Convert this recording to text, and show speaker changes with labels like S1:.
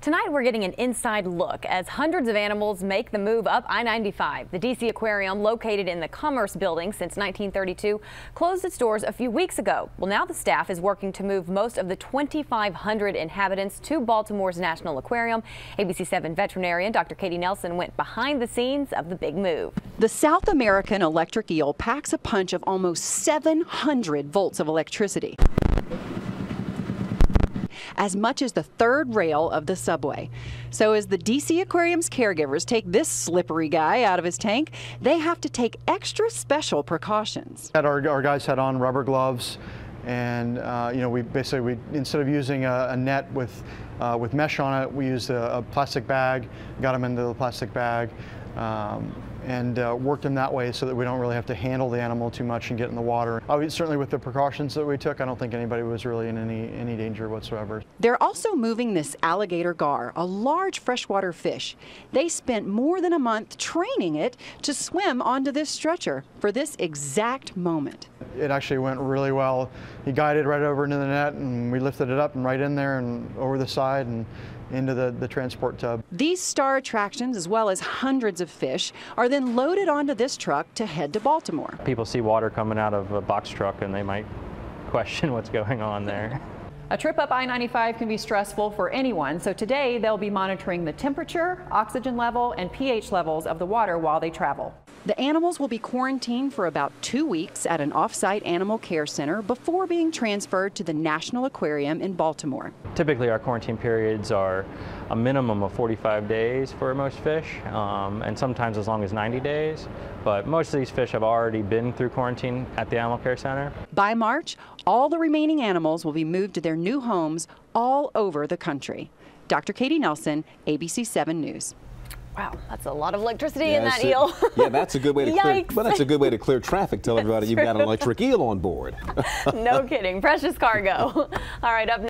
S1: Tonight we're getting an inside look as hundreds of animals make the move up I-95. The DC Aquarium, located in the Commerce Building since 1932, closed its doors a few weeks ago. Well, now the staff is working to move most of the 2,500 inhabitants to Baltimore's National Aquarium. ABC 7 veterinarian Dr. Katie Nelson went behind the scenes of the big move.
S2: The South American electric eel packs a punch of almost 700 volts of electricity as much as the third rail of the subway. So as the DC Aquarium's caregivers take this slippery guy out of his tank, they have to take extra special precautions.
S3: Our, our guys had on rubber gloves and uh, you know we basically we instead of using a, a net with uh, with mesh on it we used a, a, plastic bag got them into the plastic bag um, and uh, worked them that way so that we don't really have to handle the animal too much and get in the water. Certainly with the precautions that we took, I don't think anybody was really in any, any danger whatsoever.
S2: They're also moving this alligator gar, a large freshwater fish. They spent more than a month training it to swim onto this stretcher for this exact moment.
S3: It actually went really well. He guided right over into the net and we lifted it up and right in there and over the side and into the, the transport tub.
S2: These star attractions, as well as hundreds of fish, are then loaded onto this truck to head to Baltimore.
S4: People see water coming out of a box truck and they might question what's going on there.
S5: A trip up I-95 can be stressful for anyone, so today they'll be monitoring the temperature, oxygen level, and pH levels of the water while they travel.
S2: The animals will be quarantined for about two weeks at an off-site animal care center before being transferred to the National Aquarium in Baltimore.
S4: Typically our quarantine periods are a minimum of 45 days for most fish, um, and sometimes as long as 90 days. But most of these fish have already been through quarantine at the Animal Care Center.
S2: By March, all the remaining animals will be moved to their new homes all over the country. Dr. Katie Nelson, ABC 7 News.
S1: Wow, that's a lot of electricity yeah, in that eel.
S6: yeah, that's a good way to clear. Well, that's a good way to clear traffic. Tell everybody you've got an electric eel on board.
S1: no kidding, precious cargo. All right, up.